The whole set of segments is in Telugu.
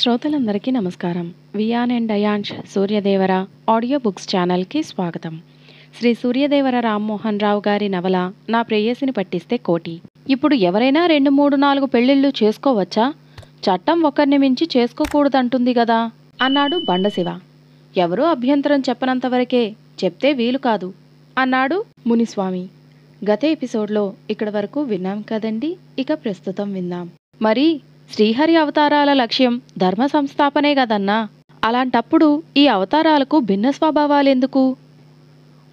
శ్రోతలందరికీ నమస్కారం. Viaan and Dayansh Suryadevara audio books ఛానల్కి స్వాగతం. శ్రీ సూర్యదేవర రామ్మోహన్ రావు గారి నవల నా ప్రేయసిని పట్టిస్తే కోటి. ఇప్పుడు ఎవరైనా రెండు మూడు నాలుగు పెళ్ళిళ్ళు చేసుకోవచ్చా? చట్టం ఒకరిని మించి చేసుకోకూడదంటుంది కదా అన్నాడు బండశివ. ఎవరూ అభ్యంతరం చెప్పనంతవరకే చెప్తే వీలు కాదు అన్నాడు మునిస్వామి. గత ఎపిసోడ్లో ఇక్కడి వరకు విన్నాం కదండి ఇక ప్రస్తుతం విందాం. మరి శ్రీహరి అవతారాల లక్ష్యం ధర్మ సంస్థాపనే కదన్నా. అలాంటప్పుడు ఈ అవతారాలకు భిన్న స్వభావాలెందుకు?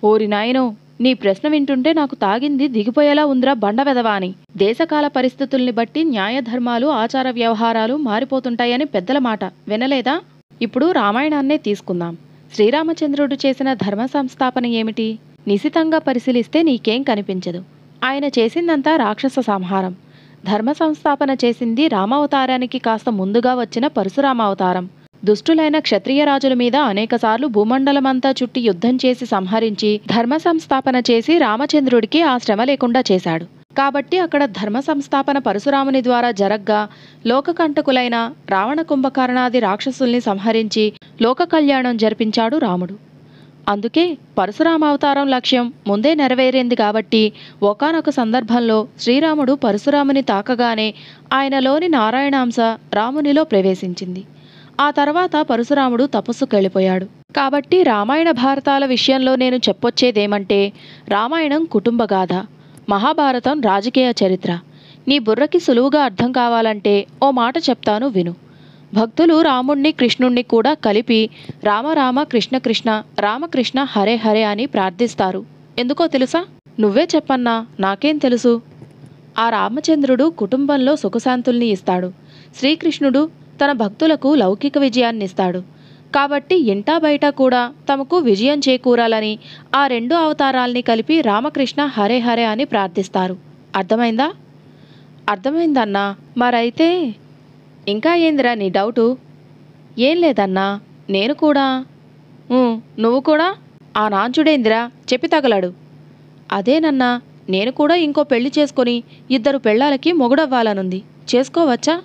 ఓరి నాయనో నీ ప్రశ్న వింటుంటే నాకు తాగింది దిగిపోయేలా ఉందిరా బండవెదవా అని దేశకాల పరిస్థితుల్ని బట్టి న్యాయధర్మాలు ఆచార వ్యవహారాలు మారిపోతుంటాయని పెద్దల మాట. వినలేదా? ఇప్పుడు రామాయణాన్నే తీసుకుందాం. శ్రీరామచంద్రుడు చేసిన ధర్మ సంస్థాపన ఏమిటి? నిశితంగా పరిశీలిస్తే నీకేం కనిపించదు. ఆయన చేసిందంతా రాక్షస సంహారం. ధర్మ సంస్థాపన చేసింది రామావతారానికి కాస్త ముందుగా వచ్చిన పరశురామావతారం. దుష్టులైన క్షత్రియ రాజుల మీద అనేకసార్లు భూమండలమంతా చుట్టి యుద్ధం చేసి సంహరించి ధర్మ సంస్థాపన చేసి రామచంద్రుడికి ఆ శ్రమ లేకుండా చేశాడు. కాబట్టి అక్కడ ధర్మ సంస్థాపన పరశురాముని ద్వారా జరగ్గా లోకకంటకులైన రావణ కుంభకర్ణాది రాక్షసుల్ని సంహరించి లోక కళ్యాణం జరిపించాడు రాముడు. అందుకే పరశురామావతారం లక్ష్యం ముందే నెరవేరింది కాబట్టి ఒకానొక సందర్భంలో శ్రీరాముడు పరశురాముని తాకగానే ఆయనలోని నారాయణాంశ రామునిలో ప్రవేశించింది. ఆ తర్వాత పరశురాముడు తపస్సుకెళ్ళిపోయాడు. కాబట్టి రామాయణ భారతాల విషయంలో నేను చెప్పొచ్చేదేమంటే రామాయణం కుటుంబగాథ మహాభారతం రాజకీయ చరిత్ర. నీ బుర్రకి సులువుగా అర్థం కావాలంటే ఓ మాట చెప్తాను విను. భక్తులు రాముణ్ణి కృష్ణుణ్ణి కూడా కలిపి రామరామ కృష్ణ కృష్ణ రామకృష్ణ హరే హరే అని ప్రార్థిస్తారు. ఎందుకో తెలుసా? నువ్వే చెప్పన్నా నాకేం తెలుసు? ఆ రామచంద్రుడు కుటుంబంలో సుఖశాంతుల్ని ఇస్తాడు. శ్రీకృష్ణుడు తన భక్తులకు లౌకిక విజయాన్ని ఇస్తాడు కాబట్టి ఇంటా బయట కూడా తమకు విజయం చేకూరాలని ఆ రెండు అవతారాల్ని కలిపి రామకృష్ణ హరే హరే అని ప్రార్థిస్తారు. అర్థమైందా? అర్థమైందన్నా? మరైతే ఇంకా ఏందిరా నీ డౌటు? ఏం లేదన్నా నేను కూడా. నువ్వు కూడా? ఆ నాంచుడేందిరా చెప్పి తగలాడు. అదేనన్నా నేను కూడా ఇంకో పెళ్ళి చేసుకొని ఇద్దరు పెళ్ళాలకి మొగుడవ్వాలనుంది. చేసుకోవచ్చా?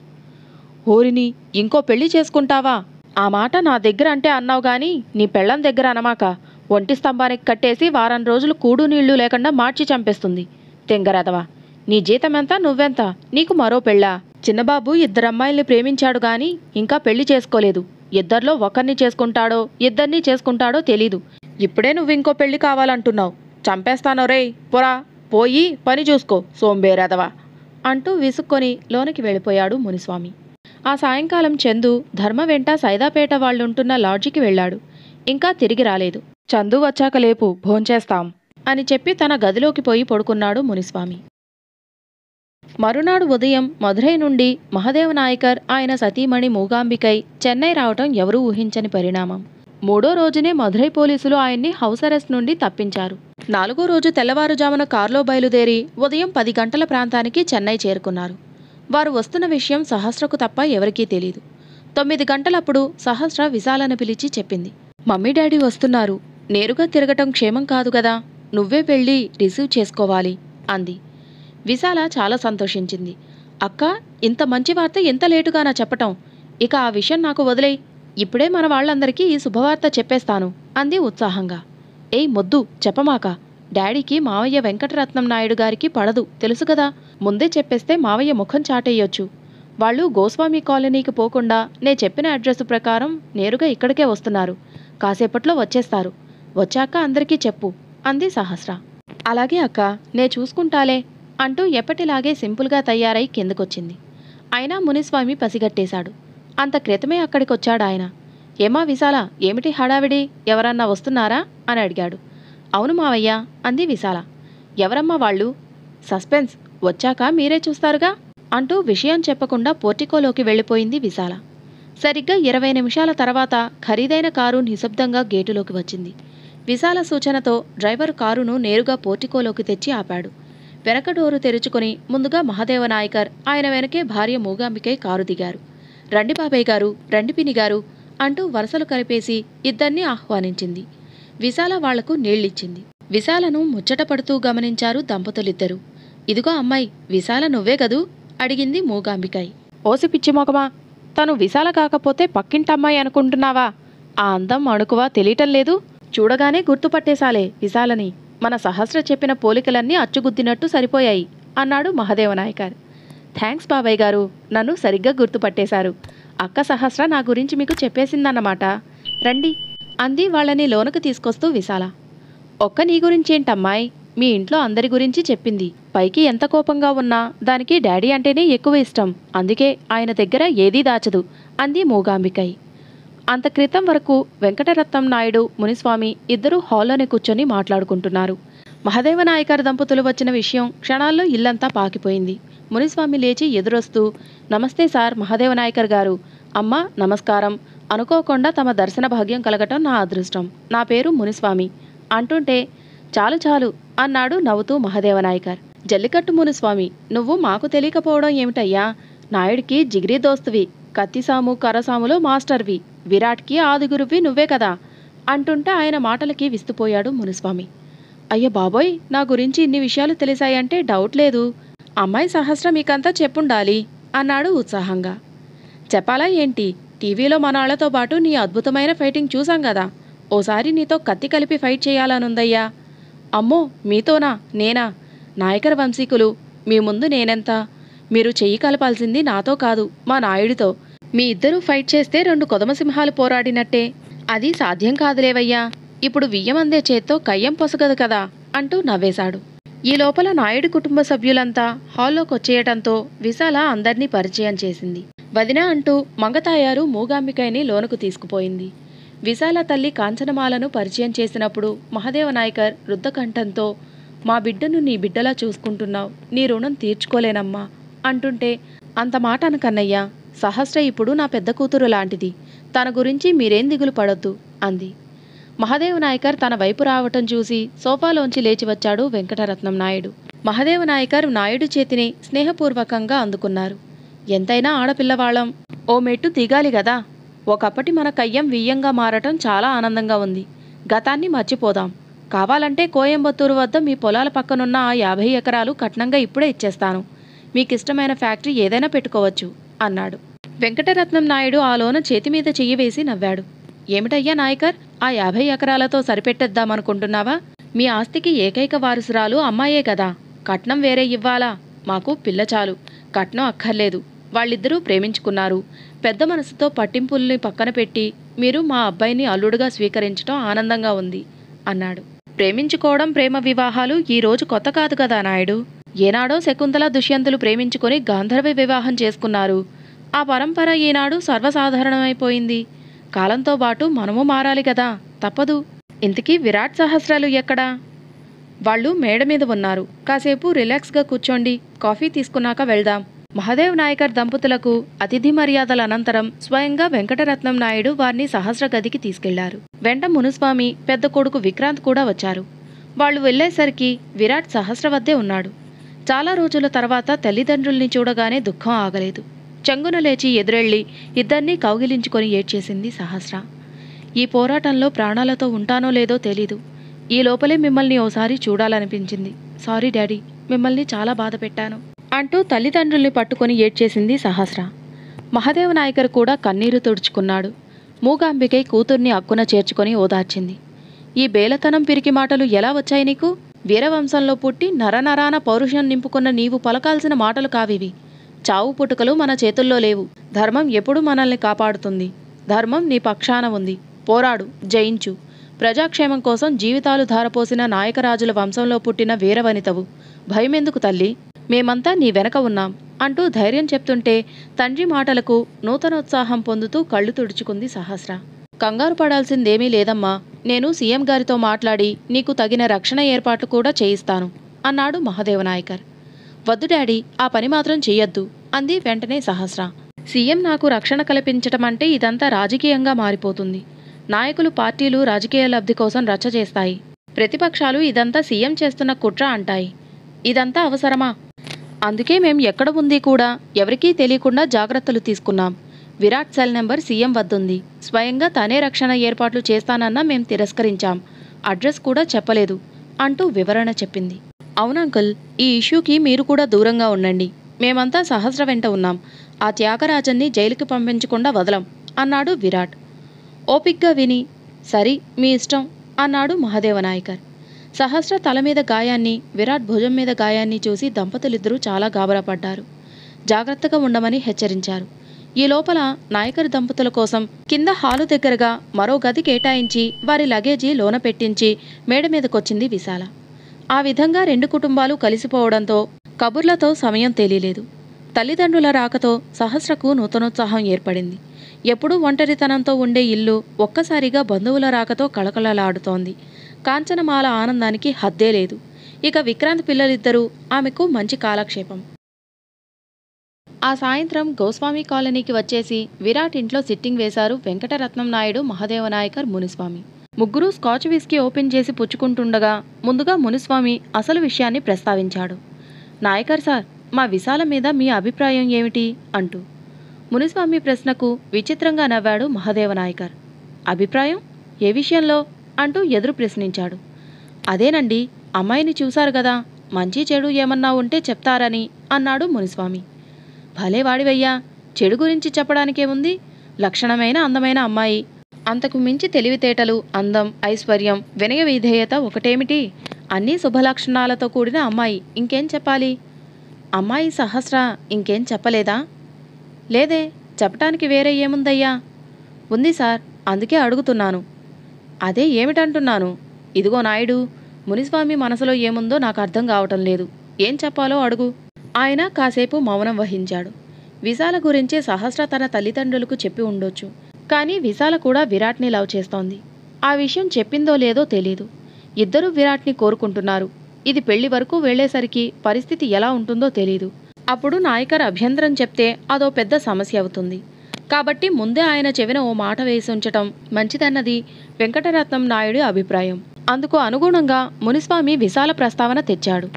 ఓరిని ఇంకో పెళ్ళి చేసుకుంటావా? ఆ మాట నా దగ్గర అంటే అన్నావు గాని నీ పెళ్ళం దగ్గర అనమాక ఒంటి స్తంభానికి కట్టేసి వారం రోజులు కూడు నీళ్ళు లేకుండా మార్చి చంపేస్తుంది. తెంగరదవా నీ జీతమెంత నువ్వెంత? నీకు మరో పెళ్ళా? చిన్నబాబు ఇద్దరు అమ్మాయిల్ని ప్రేమించాడు గాని ఇంకా పెళ్ళి చేసుకోలేదు. ఇద్దరిలో ఒకరిని చేసుకుంటాడో ఇద్దరిని చేసుకుంటాడో తెలీదు. ఇప్పుడే నువ్వు ఇంకో పెళ్ళి కావాలంటున్నావు. చంపేస్తానో రేయ్ పొరా పోయి పని చూసుకో సోంబేరదవా అంటూ విసుక్కొని లోనికి వెళ్ళిపోయాడు మునిస్వామి. ఆ సాయంకాలం చందు ధర్మ వెంట సైదాపేట వాళ్ళుంటున్న లాడ్జికి వెళ్ళాడు. ఇంకా తిరిగి రాలేదు. చందు వచ్చాక లేపు భోంచేస్తాం అని చెప్పి తన గదిలోకి పోయి పడుకున్నాడు మునిస్వామి. మరునాడు ఉదయం మధురై నుండి మహదేవ నాయకర్ ఆయన సతీమణి మూగాంబికై చెన్నై రావటం ఎవరూ ఊహించని పరిణామం. మూడో రోజునే మధురై పోలీసులు ఆయన్ని హౌస్ అరెస్ట్ నుండి తప్పించారు. నాలుగో రోజు తెల్లవారుజామున కారులో బయలుదేరి ఉదయం పది గంటల ప్రాంతానికి చెన్నై చేరుకున్నారు. వారు వస్తున్న విషయం సహస్రకు తప్ప ఎవరికీ తెలియదు తొమ్మిది గంటలప్పుడు సహస్ర విశాలను పిలిచి చెప్పింది. మమ్మీ డాడీ వస్తున్నారు. నేరుగా తిరగటం క్షేమం కాదు కదా. నువ్వే వెళ్ళి రిసీవ్ చేసుకోవాలి అంది. విశాల చాలా సంతోషించింది. అక్క ఇంత మంచి వార్త ఎంత లేటుగానా చెప్పటం? ఇక ఆ విషయం నాకు వదిలేయి. ఇప్పుడే మన వాళ్ళందరికీ ఈ శుభవార్త చెప్పేస్తాను అంది ఉత్సాహంగా. ఏయ్ మొద్దు చెప్పమాక. డాడీకి మావయ్య వెంకటరత్నం నాయుడు గారికి పడదు తెలుసు కదా. ముందే చెప్పేస్తే మావయ్య ముఖం చాటేయొచ్చు. వాళ్ళు గోస్వామి కాలనీకి పోకుండా నే చెప్పిన అడ్రస్ ప్రకారం నేరుగా ఇక్కడికే వస్తున్నారు. కాసేపట్లో వచ్చేస్తారు. వచ్చాక అందరికీ చెప్పు అంది సహస్ర. అలాగే అక్క నే చూసుకుంటాలే. అంటూ ఎప్పటిలాగే సింపుల్గా తయారై కిందకొచ్చింది. అయినా మునిస్వామి పసిగట్టేశాడు. అంత క్రితమే అక్కడికొచ్చాడు ఆయన ఏమా విశాల ఏమిటి హడావిడి? ఎవరన్నా వస్తున్నారా? అని అడిగాడు. అవును మావయ్య అంది విశాల. ఎవరమ్మా వాళ్ళు? సస్పెన్స్ వచ్చాక మీరే చూస్తారుగా? అంటూ విషయం చెప్పకుండా పోర్టికోలోకి వెళ్ళిపోయింది విశాల. సరిగ్గా ఇరవై నిమిషాల తర్వాత ఖరీదైన కారు నిశ్శబ్దంగా గేటులోకి వచ్చింది. విశాల సూచనతో డ్రైవర్ కారును నేరుగా పోర్టికోలోకి తెచ్చి ఆపాడు. వెనక డోరు తెరుచుకుని ముందుగా మహాదేవ నాయకర్ ఆయన వెనకే భార్య మూగాంబికై కారు దిగారు. రండి బాబాయ్ గారు రండి పిని గారు అంటూ వరసలు కలిపేసి ఇద్దర్ని ఆహ్వానించింది. విశాల వాళ్ళకు నీళ్ళిచ్చింది. విశాలను ముచ్చటపడుతూ గమనించారు దంపతులిద్దరూ. ఇదిగో అమ్మాయి విశాల నువ్వే గదు అడిగింది మూగాంబికాయ్ ఓసి పిచ్చి మొగమా తను విశాల కాకపోతే పక్కింటమ్మాయి అనుకుంటున్నావా? ఆ అందం అణుకువా తెలియటం లేదు. చూడగానే గుర్తుపట్టేశాలే విశాలని. మన సహస్ర చెప్పిన పోలికలన్నీ అచ్చుగుద్దినట్టు సరిపోయాయి అన్నాడు మహదేవనాయకర్. థ్యాంక్స్ బాబాయ్ గారు నన్ను సరిగ్గా గుర్తుపట్టేశారు. అక్క సహస్ర నా గురించి మీకు చెప్పేసిందన్నమాట. రండి అంది వాళ్ళని లోనకు తీసుకొస్తూ విశాల. ఒక్క నీ గురించేంటమ్మాయి? మీ ఇంట్లో అందరి గురించి చెప్పింది. పైకి ఎంత కోపంగా ఉన్నా దానికి డాడీ అంటేనే ఎక్కువ ఇష్టం. అందుకే ఆయన దగ్గర ఏదీ దాచదు అంది మూగాంబికై. అంత క్రితం వరకు వెంకటరత్నం నాయుడు మునిస్వామి ఇద్దరూ హాల్లోనే కూర్చొని మాట్లాడుకుంటున్నారు. మహదేవ నాయకర్ దంపతులు వచ్చిన విషయం క్షణాల్లో ఇల్లంతా పాకిపోయింది. మునిస్వామి లేచి ఎదురొస్తూ నమస్తే సార్ మహదేవ నాయకర్ గారు. అమ్మ నమస్కారం. అనుకోకుండా తమ దర్శన భాగ్యం కలగటం నా అదృష్టం. నా పేరు మునిస్వామి. అంటుంటే చాలు చాలు అన్నాడు నవ్వుతూ మహదేవ నాయకర్. జల్లికట్టు మునిస్వామి నువ్వు మాకు తెలియకపోవడం ఏమిటయ్యా? నాయుడికి జిగిరి దోస్తువి కత్తిసాము కరసాములో మాస్టర్వి విరాట్కి ఆదుగురువి నువ్వే కదా అంటుంటే ఆయన మాటలకి విస్తుపోయాడు మునిస్వామి. అయ్య బాబోయ్ నా గురించి ఇన్ని విషయాలు తెలిసాయంటే డౌట్ లేదు. అమ్మాయి సహస్ర మీకంతా చెప్పుండాలి అన్నాడు ఉత్సాహంగా. చెప్పాలా ఏంటి? టీవీలో మనాళ్ళతో పాటు నీ అద్భుతమైన ఫైటింగ్ చూసాం కదా. ఓసారి నీతో కత్తి కలిపి ఫైట్ చేయాలనుందయ్యా. అమ్మో మీతోనా? నేనా? నాయకర వంశీకులు మీ ముందు నేనెంత? మీరు చెయ్యి కలపాల్సింది నాతో కాదు మా నాయుడితో. మీ ఇద్దరూ ఫైట్ చేస్తే రెండు కొదమసింహాలు పోరాడినట్టే. అది సాధ్యం కాదులేవయ్యా. ఇప్పుడు వియ్యమందే చేత్తో కయ్యం పొసగదు కదా అంటూ నవ్వేశాడు. ఈ లోపల నాయుడు కుటుంబ సభ్యులంతా హాల్లోకి వచ్చేయటంతో విశాల అందర్నీ పరిచయం చేసింది. వదిన అంటూ మంగతాయారు మూగాంబికైని లోనుకు తీసుకుపోయింది. విశాల తల్లి కాంచనమాలను పరిచయం చేసినప్పుడు మహదేవ నాయకర్ రుద్దకంఠంతో మా బిడ్డను నీ బిడ్డలా చూసుకుంటున్నావు నీ రుణం తీర్చుకోలేనమ్మా. అంటుంటే అంత మాట అనకన్నయ్యా సహస్ర ఇప్పుడు నా పెద్ద కూతురు లాంటిది. తన గురించి మీరేం దిగులు పడొద్దు అంది. మహదేవ నాయకర్ తన వైపు రావటం చూసి సోఫాలోంచి లేచి వచ్చాడు వెంకటరత్నం నాయుడు. మహదేవ నాయకర్ నాయుడు చేతిని స్నేహపూర్వకంగా అందుకున్నారు. ఎంతైనా ఆడపిల్లవాళ్ళం. ఓ మెట్టు దిగాలి గదా. ఒకప్పటి మన కయ్యం వియ్యంగా మారటం చాలా ఆనందంగా ఉంది. గతాన్ని మర్చిపోదాం. కావాలంటే కోయంబత్తూరు వద్ద మీ పొలాల పక్కనున్న ఆ యాభై ఎకరాలు కట్నంగా ఇప్పుడే ఇచ్చేస్తాను. మీకిష్టమైన ఫ్యాక్టరీ ఏదైనా పెట్టుకోవచ్చు అన్నాడు. వెంకటరత్నం నాయుడు ఆ లోన చేతి మీద చెయ్యి వేసి నవ్వాడు. ఏమిటయ్యా నాయకర్ ఆ యాభై ఎకరాలతో సరిపెట్టేద్దామనుకుంటున్నావా? మీ ఆస్తికి ఏకైక వారసురాలు అమ్మాయే కదా కట్నం వేరే ఇవ్వాలా? మాకు పిల్ల చాలు కట్నం అక్కర్లేదు వాళ్ళిద్దరూ ప్రేమించుకున్నారు. పెద్ద మనసుతో పట్టింపుల్ని పక్కన పెట్టి మీరు మా అబ్బాయిని అల్లుడుగా స్వీకరించడం ఆనందంగా ఉంది అన్నాడు. ప్రేమించుకోవడం ప్రేమ వివాహాలు ఈ రోజు కొత్త కాదు కదా నాయుడు? ఏనాడో శకుంతల దుష్యంతులు ప్రేమించుకొని గాంధర్వ వివాహం చేసుకున్నారు. ఆ పరంపర ఈనాడు సర్వసాధారణమైపోయింది. కాలంతో పాటు మనము మారాలి కదా తప్పదు. ఇంతకీ విరాట్ సహస్రాలు ఎక్కడా? వాళ్ళు మేడ మీద ఉన్నారు. కాసేపు రిలాక్స్గా కూర్చోండి కాఫీ తీసుకున్నాక వెళ్దాం. మహదేవ్ నాయకర్ దంపతులకు అతిథి మర్యాదల అనంతరం స్వయంగా వెంకటరత్నం నాయుడు వారిని సహస్ర గదికి తీసుకెళ్ళారు. వెంట మునుస్వామి పెద్ద కొడుకు విక్రాంత్ కూడా వచ్చారు. వాళ్ళు వెళ్ళేసరికి విరాట్ సహస్ర వద్దే ఉన్నాడు. చాలా రోజుల తర్వాత తల్లిదండ్రుల్ని చూడగానే దుఃఖం ఆగలేదు. చెంగున లేచి ఎదురెళ్ళి ఇద్దరినీ కౌగిలించుకొని ఏడ్చేసింది సహస్ర. ఈ పోరాటంలో ప్రాణాలతో ఉంటానో లేదో తెలీదు. ఈ లోపలే మిమ్మల్ని ఓసారి చూడాలనిపించింది. సారీ డాడీ మిమ్మల్ని చాలా బాధ పెట్టాను అంటూ తల్లిదండ్రుల్ని పట్టుకొని ఏడ్చేసింది సహస్ర. మహదేవ నాయకర్ కూడా కన్నీరు తుడుచుకున్నాడు. మూగాంబికై కూతుర్ని అక్కున చేర్చుకొని ఓదార్చింది. ఈ బేలతనం పిరికి మాటలు ఎలా వచ్చాయి నీకు? వీరవంశంలో పుట్టి నరనరాన పౌరుషం నింపుకున్న నీవు పలకాల్సిన మాటలు కావివి. చావు పుట్టుకలు మన చేతుల్లో లేవు. ధర్మం ఎప్పుడు మనల్ని కాపాడుతుంది. ధర్మం నీ పక్షాన ఉంది. పోరాడు జయించు. ప్రజాక్షేమం కోసం జీవితాలు ధారపోసిన నాయకరాజుల వంశంలో పుట్టిన వీరవనితవు. భయమెందుకు తల్లి? మేమంతా నీ వెనక ఉన్నాం అంటూ ధైర్యం చెప్తుంటే తండ్రి మాటలకు నూతనోత్సాహం పొందుతూ కళ్ళు తుడుచుకుంది సహస్ర. కంగారు పడాల్సిందేమీ లేదమ్మా. నేను సీఎం గారితో మాట్లాడి నీకు తగిన రక్షణ ఏర్పాట్లు కూడా చేయిస్తాను అన్నాడు మహదేవనాయకర్. వద్దు డాడీ ఆ పని మాత్రం చెయ్యొద్దు అంది వెంటనే సహస్ర. సీఎం నాకు రక్షణ కల్పించటం అంటే ఇదంతా రాజకీయంగా మారిపోతుంది. నాయకులు పార్టీలు రాజకీయ లబ్ధి కోసం రచ్చ చేస్తాయి. ప్రతిపక్షాలు ఇదంతా సీఎం చేస్తున్న కుట్ర అంటాయి. ఇదంతా అవసరమా? అందుకే మేం ఎక్కడ ఉంది కూడా ఎవరికీ తెలియకుండా జాగ్రత్తలు తీసుకున్నాం. విరాట్ సెల్ నెంబర్ సీఎం వద్దుంది. స్వయంగా తనే రక్షణ ఏర్పాట్లు చేస్తానన్నా మేం తిరస్కరించాం. అడ్రస్ కూడా చెప్పలేదు. అంటూ వివరణ చెప్పింది. అవునంకుల్ ఈ ఇష్యూకి మీరు కూడా దూరంగా ఉండండి. మేమంతా సహస్ర వెంట ఉన్నాం. ఆ త్యాగరాజన్ని జైలుకి పంపించకుండా వదలం అన్నాడు విరాట్. ఓపిగ్గా విని సరి మీ ఇష్టం అన్నాడు మహాదేవ నాయకర్ సహస్ర తల మీద గాయాన్ని విరాట్ భుజం మీద గాయాన్ని చూసి దంపతులిద్దరూ చాలా గాబరాపడ్డారు జాగ్రత్తగా ఉండమని హెచ్చరించారు. ఈ లోపల నాయకర్ దంపతుల కోసం కింద హాలు దగ్గరగా మరో గది కేటాయించి వారి లగేజీ లోన పెట్టించి మేడ మీదకొచ్చింది విశాల. ఆ విధంగా రెండు కుటుంబాలు కలిసిపోవడంతో కబుర్లతో సమయం తెలియలేదు. తల్లిదండ్రుల రాకతో సహస్రకు నూతనోత్సాహం ఏర్పడింది. ఎప్పుడూ ఒంటరితనంతో ఉండే ఇల్లు ఒక్కసారిగా బంధువుల రాకతో కళకళలాడుతోంది. కాంచనమాల ఆనందానికి హద్దే లేదు. ఇక విక్రాంత్ పిల్లలిద్దరూ ఆమెకు మంచి కాలక్షేపం. ఆ సాయంత్రం గోస్వామి కాలనీకి వచ్చేసి విరాట్ ఇంట్లో సిట్టింగ్ వేశారు వెంకటరత్నం నాయుడు మహదేవ నాయకర్ మునిస్వామి. ముగ్గురు స్కాచ్ విస్కీ ఓపెన్ చేసి పుచ్చుకుంటుండగా ముందుగా మునిస్వామి అసలు విషయాన్ని ప్రస్తావించాడు. నాయకర్ సార్ మా విశాల మీద మీ అభిప్రాయం ఏమిటి? అంటూ. మునిస్వామి ప్రశ్నకు విచిత్రంగా నవ్వాడు మహదేవ నాయకర్ అభిప్రాయం? ఏ విషయంలో? అంటూ ఎదురు ప్రశ్నించాడు. అదేనండి అమ్మాయిని చూశారు కదా మంచి చెడు ఏమన్నా ఉంటే చెప్తారని అన్నాడు మునిస్వామి. భలే వాడివయ్యా. చెడు గురించి చెప్పడానికేముంది? లక్షణమైన అందమైన అమ్మాయి. అంతకు మించి తెలివితేటలు అందం ఐశ్వర్యం వినయ విధేయత ఒకటేమిటి? అన్నీ శుభలక్షణాలతో కూడిన అమ్మాయి. ఇంకేం చెప్పాలి? అమ్మాయి సహస్ర ఇంకేం చెప్పలేదా? లేదే చెప్పటానికి వేరే ఏముందయ్యా? ఉంది సార్ అందుకే అడుగుతున్నాను. అదే ఏమిటంటున్నాను? ఇదిగో నాయుడు మునిస్వామి మనసులో ఏముందో నాకు అర్థం కావటం లేదు. ఏం చెప్పాలో అడుగు. ఆయన కాసేపు మౌనం వహించాడు. విశాల గురించి సహస్ర తన తల్లిదండ్రులకు చెప్పి ఉండొచ్చు. కానీ విశాల కూడా విరాట్ని లవ్ చేస్తోంది. ఆ విషయం చెప్పిందో లేదో తెలీదు. ఇద్దరూ విరాట్ని కోరుకుంటున్నారు. ఇది పెళ్ళి వరకు వెళ్ళేసరికి పరిస్థితి ఎలా ఉంటుందో తెలీదు. అప్పుడు నాయకర్ అభ్యంతరం చెప్తే అదో పెద్ద సమస్య అవుతుంది. కాబట్టి ముందే ఆయన చెవిన ఓ మాట వేసి ఉంచటం మంచిదన్నది వెంకటరత్నం నాయుడి అభిప్రాయం. అందుకు అనుగుణంగా మునిస్వామి విశాల ప్రస్తావన తెచ్చాడు.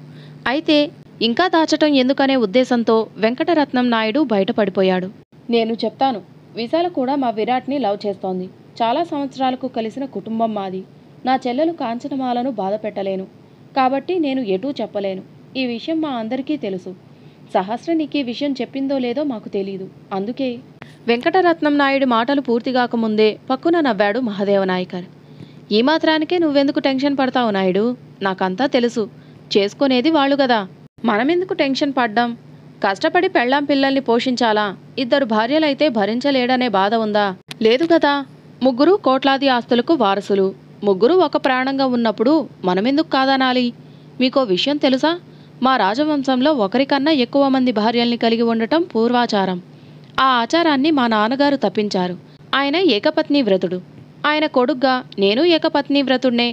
అయితే ఇంకా దాచటం ఎందుకనే ఉద్దేశంతో వెంకటరత్నం నాయుడు బయటపడిపోయాడు. నేను చెప్తాను విశాల కూడా మా విరాట్ని లవ్ చేస్తోంది. చాలా సంవత్సరాలకు కలిసిన కుటుంబం మాది. నా చెల్లెలు కాంచనమాలను బాధ పెట్టలేను. కాబట్టి నేను ఎటూ చెప్పలేను. ఈ విషయం మా అందరికీ తెలుసు. సహస్ర నీకు ఈ విషయం చెప్పిందో లేదో మాకు తెలియదు అందుకే వెంకటరత్నం నాయుడు మాటలు పూర్తి కాకముందే పక్కున నవ్వాడు మహదేవ నాయకర్ ఈ మాత్రానికే నువ్వెందుకు టెన్షన్ పడతావు నాయుడు? నాకంతా తెలుసు. చేసుకునేది వాళ్ళు కదా మనమెందుకు టెన్షన్ పడ్డాం? కష్టపడి పెళ్ళాం పిల్లల్ని పోషించాలా? ఇద్దరు భార్యలైతే భరించలేడనే బాధ ఉందా? లేదు కదా. ముగ్గురు కోట్లాది ఆస్తులకు వారసులు. ముగ్గురు ఒక ప్రాణంగా ఉన్నప్పుడు మనమెందుకు కాదనాలి? మీకో విషయం తెలుసా? మా రాజవంశంలో ఒకరికన్నా ఎక్కువ మంది భార్యల్ని కలిగి ఉండటం పూర్వాచారం. ఆ ఆచారాన్ని మా నాన్నగారు తప్పించారు. ఆయన ఏకపత్ని వ్రతుడు. ఆయన కొడుగ్గా నేను ఏకపత్ని వ్రతుడినే.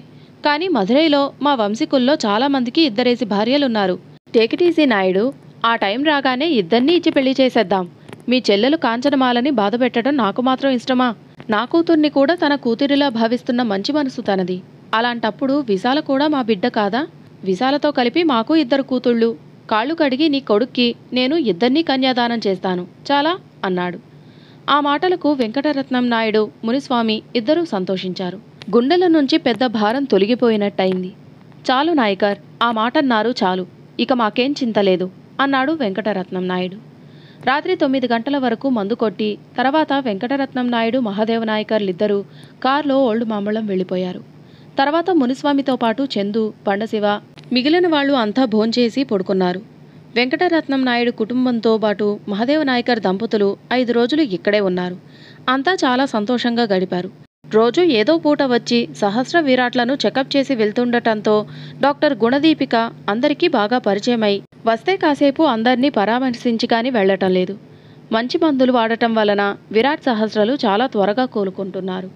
కానీ మధురైలో మా వంశీకుల్లో చాలామందికి ఇద్దరేసి భార్యలున్నారు. టేకిటీసీ నాయుడు ఆ టైం రాగానే ఇద్దరినీ ఇచ్చి పెళ్ళి చేసేద్దాం. మీ చెల్లెలు కాంచనమాలని బాధ పెట్టడం నాకు మాత్రం ఇష్టమా? నా కూతుర్ని కూడా తన కూతురిలా భావిస్తున్న మంచి మనసు తనది. అలాంటప్పుడు విశాల కూడా మా బిడ్డ కాదా? విశాలతో కలిపి మాకు ఇద్దరు కూతుళ్ళు. కాళ్ళు కడిగి నీ కొడుక్కి నేను ఇద్దరినీ కన్యాదానం చేస్తాను. చాలా? అన్నాడు. ఆ మాటలకు వెంకటరత్నం నాయుడు మునిస్వామి ఇద్దరూ సంతోషించారు. గుండెల నుంచి పెద్ద భారం తొలగిపోయినట్టయింది. చాలు నాయకర్ ఆ మాటన్నారు చాలు. ఇక మాకేం చింత లేదు అన్నాడు వెంకటరత్నం నాయుడు. రాత్రి తొమ్మిది గంటల వరకు మందు కొట్టి తర్వాత వెంకటరత్నం నాయుడు మహాదేవ నాయకర్లిద్దరూ కారులో ఓల్డ్ మామూలం వెళ్ళిపోయారు. తర్వాత మునిస్వామితో పాటు చందు పండశివ మిగిలిన వాళ్ళు అంతా భోంచేసి పడుకున్నారు. వెంకటరత్నం నాయుడు కుటుంబంతో పాటు మహాదేవ నాయకర్ దంపతులు ఐదు రోజులు ఇక్కడే ఉన్నారు. అంతా చాలా సంతోషంగా గడిపారు. రోజు ఏదో పూట వచ్చి సహస్ర విరాట్లను చెకప్ చేసి వెళ్తుండటంతో డాక్టర్ గుణదీపిక అందరికీ బాగా పరిచయమై వస్తే కాసేపు అందరినీ పరామర్శించి కానీ వెళ్ళటం లేదు. మంచి మందులు వాడటం వలన విరాట్ సహస్రలు చాలా త్వరగా కోలుకుంటున్నారు.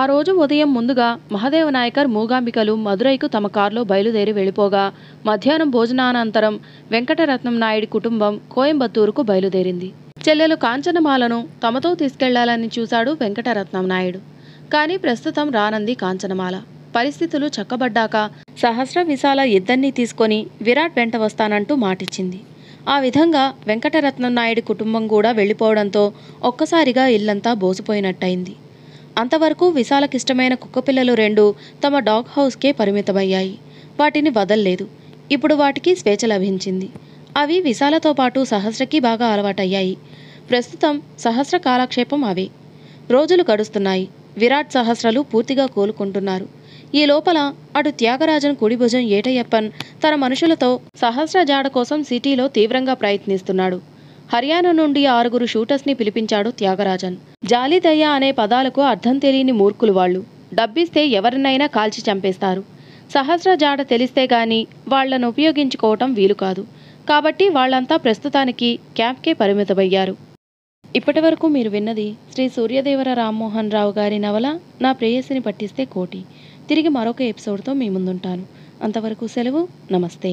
ఆ రోజు ఉదయం ముందుగా మహదేవ నాయకర్ మూగాంబికలు మదురైకు తమ కారులో బయలుదేరి వెళ్ళిపోగా మధ్యాహ్నం భోజనానంతరం వెంకటరత్నం నాయుడి కుటుంబం కోయంబత్తూరుకు బయలుదేరింది. చెల్లెలు కాంచనమాలను తమతో తీసుకెళ్ళాలని చూశాడు వెంకటరత్నం నాయుడు. కానీ ప్రస్తుతం రానంది కాంచనమాల. పరిస్థితులు చక్కబడ్డాక సహస్ర విశాల ఇద్దరినీ తీసుకొని విరాట్ వెంట వస్తానంటూ మాటిచ్చింది. ఆ విధంగా వెంకటరత్నం నాయుడి కుటుంబం కూడా వెళ్ళిపోవడంతో ఒక్కసారిగా ఇల్లంతా బోసిపోయినట్టయింది. అంతవరకు విశాలకిష్టమైన కుక్కపిల్లలు రెండు తమ డాగ్ హౌస్కే పరిమితమయ్యాయి. వాటిని వదల్లేదు. ఇప్పుడు వాటికి స్వేచ్ఛ లభించింది. అవి విశాలతో పాటు సహస్రకి బాగా అలవాటయ్యాయి. ప్రస్తుతం సహస్ర కాలక్షేపం అవే. రోజులు గడుస్తున్నాయి. విరాట్ సహస్రలు పూర్తిగా కోలుకుంటున్నారు. ఈ లోపల అటు త్యాగరాజన్ కుడిభుజం ఏటయ్యప్పన్ తన మనుషులతో సహస్ర జాడ కోసం సిటీలో తీవ్రంగా ప్రయత్నిస్తున్నాడు. హర్యానా నుండి ఆరుగురు షూటర్స్ని పిలిపించాడు త్యాగరాజన్. జాలిదయ్య అనే పదాలకు అర్థం తెలియని మూర్ఖులు వాళ్ళు. డబ్బిస్తే ఎవరినైనా కాల్చి చంపేస్తారు. సహస్ర జాడ తెలిస్తే గాని వాళ్ళను ఉపయోగించుకోవటం వీలు కాదు కాబట్టి వాళ్ళంతా ప్రస్తుతానికి క్యాంప్కే పరిమితమయ్యారు. ఇప్పటివరకు మీరు విన్నది శ్రీ సూర్యదేవర రామ్మోహన్ రావు గారి నవల నా ప్రేయసిని పట్టిస్తే కోటి. తిరిగి మరొక ఎపిసోడ్తో మీ ముందుంటాను. అంతవరకు సెలవు నమస్తే.